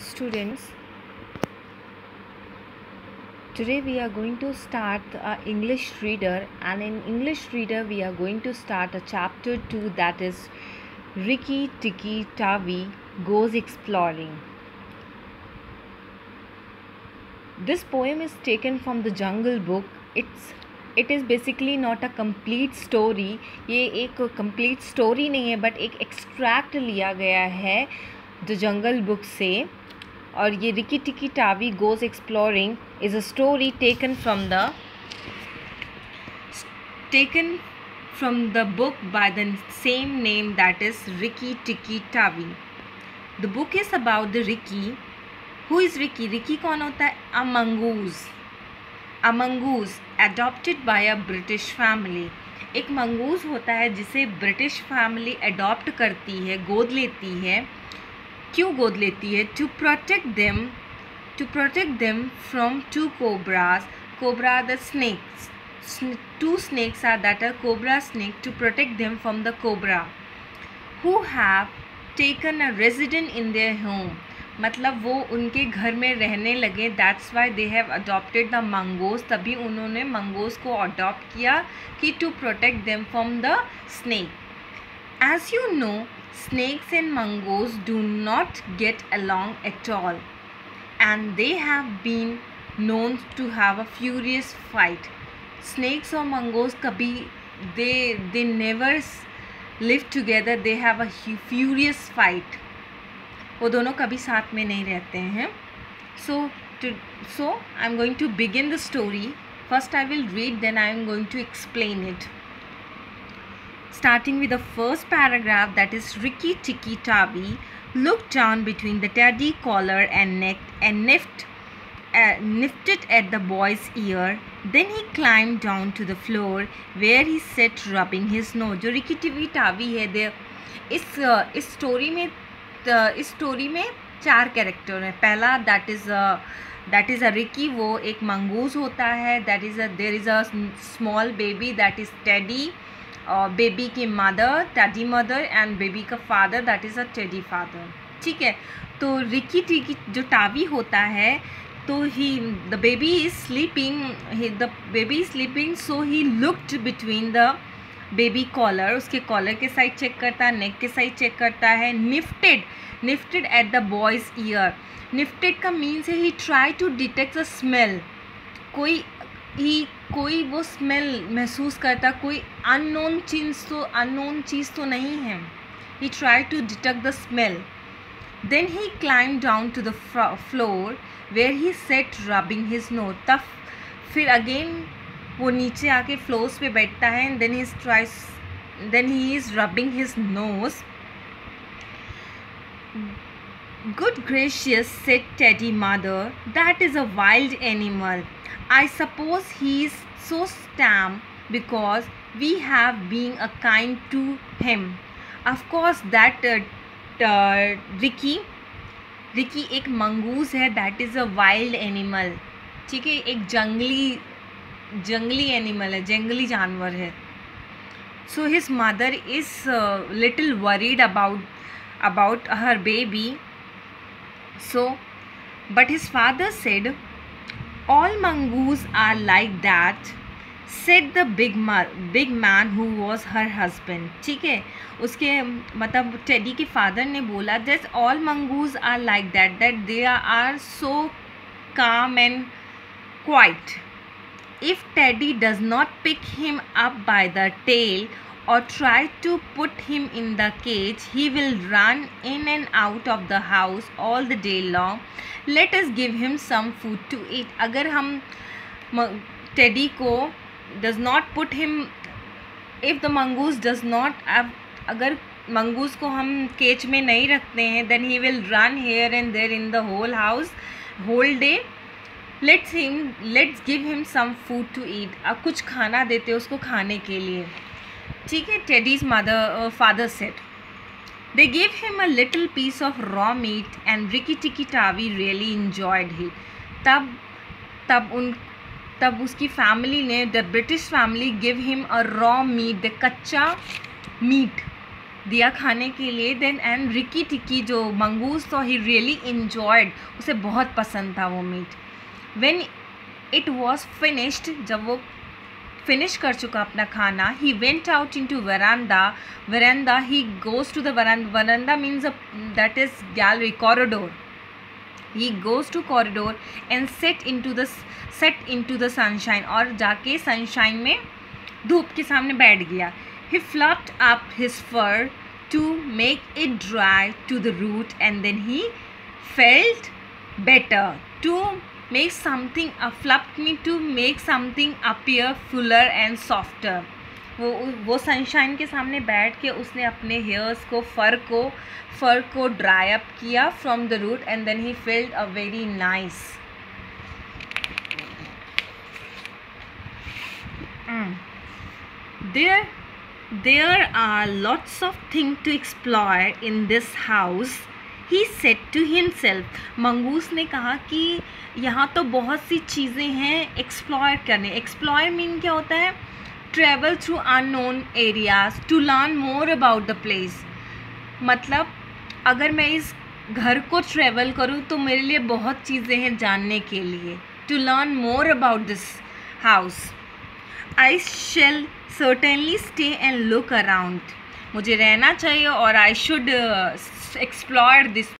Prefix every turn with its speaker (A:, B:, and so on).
A: students today we are going to start a english reader and in english reader we are going to start a chapter 2 that is ricky tikki tavi goes exploring this poem is taken from the jungle book it's it is basically not a complete story ये एक complete story नहीं है but एक extract लिया गया है the jungle book से और ये Rikki Tikki Tavi goes exploring is a story taken from the taken from the book by the same name that is Rikki Tikki Tavi. The book is about the Rikki. Who is Rikki? Rikki कौन होता है? A mongoose a mongoose adopted by a British family एक mongoose होता है जिसे British family adopt करती है, गोद लेती है। क्यों गोद लेती है? To protect them to protect them from two cobras cobra the snakes two snakes are that are cobra snake to protect them from the cobra who have taken a resident in their home मतलब वो उनके घर में रहने लगे। That's why they have adopted the mongoose तभी उन्होंने mongoose को अडॉप्ट किया कि to protect them from the snake as you know snakes and mongoose do not get along at all and they have been known to have a furious fight snakes or mongoose kabhi they they never live together they have a furious fight वो दोनों कभी साथ में नहीं रहते हैं so to so I am going to begin the story first I will read then I am going to explain it starting with the first paragraph that is Ricky Tikki Tavi looked down between the teddy collar and neck and nipped, uh, nipped at the boy's ear. Then he climbed down to the floor where he sat rubbing his nose. जो Rikki TV TAVI है दे इस इस story में इस story में चार character हैं पहला that is that is a Ricky वो एक मंगूज होता है that is a there is a small baby that is Teddy baby की mother Teddy mother and baby का father that is a Teddy father ठीक है? तो रिकी टिकी जो टावी होता है तो he the baby is sleeping the baby is sleeping so he looked between the baby collar उसके कॉलर के साइड चेक करता है नेक के साइड चेक करता है sniffed sniffed at the boy's ear sniffed का मीन्स है he try to detect the smell कोई ही कोई वो स्मेल महसूस करता कोई अननोन चीज़ तो अननोन चीज़ तो नहीं है। He try to detect the smell then he climb down to the floor where he sat rubbing his nose तब फिर अगेन वो नीचे आके फ्लोर्स पे बैठता है then he tries then he is rubbing his nose Good gracious, said Teddy Mother, that is a wild animal. I suppose he is so stam because we have been a kind to him. Of course, that uh, uh, Ricky, Ricky एक mongoose है that is a wild animal ठीक है एक जंगली जंगली animal है जंगली जानवर है so his mother is little worried about about her baby So, but his father said, All mongoose are like that, said the big, big man who was her husband. ठीक है उसके मतलब टेडी के father ने बोला that all mongoose are like that that they are so calm and quite if Teddy does not pick him up by the tail or try to put him in the cage, he will run in and out of the house all the day long. Let us give him some food to eat. अगर हम teddy को does not put him if the mongoose does not अगर mongoose को हम cage में नहीं रखते हैं then he will run here and there in the whole house whole day let's him let's give him some food to eat अब कुछ खाना देते उसको खाने के लिए ठीक है Teddy's mother father set they give him a little piece of raw meat and Rikki Tikki Tavi really enjoyed he तब तब उन, तब उसकी फैमिली ने the British family give him a raw meat the कच्चा मीट दिया खाने के लिए. देन एंड रिकी टिक्की जो मंगूस तो ही रियली इन्जॉयड उसे बहुत पसंद था वो meat when it was finished जब वो फिनिश कर चुका अपना खाना। He went out into veranda veranda he goes to the veranda means that is gallery corridor he goes to corridor and sat into the sat into the sunshine और जाके sunshine में धूप के सामने बैठ गया। He fluffed up his fur to make it dry to the root and then he felt better to make something a fluffed me to make something appear fuller and softer. वो वो sunshine के सामने बैठ के उसने अपने hairs को fur को फर को ड्राई अप किया from the root and then he felt a very nice there there are lots of thing to explore in this house he said to himself mongoose ने कहा कि यहाँ तो बहुत सी चीज़ें हैं एक्सप्लोर करने। एक्सप्लोर मीन क्या होता है? Travel through unknown areas to learn more about the place मतलब अगर मैं इस घर को ट्रेवल करूँ तो मेरे लिए बहुत चीज़ें हैं जानने के लिए। To learn more about this house I shall certainly stay and look around मुझे रहना चाहिए और आई शुड एक्सप्लोर दिस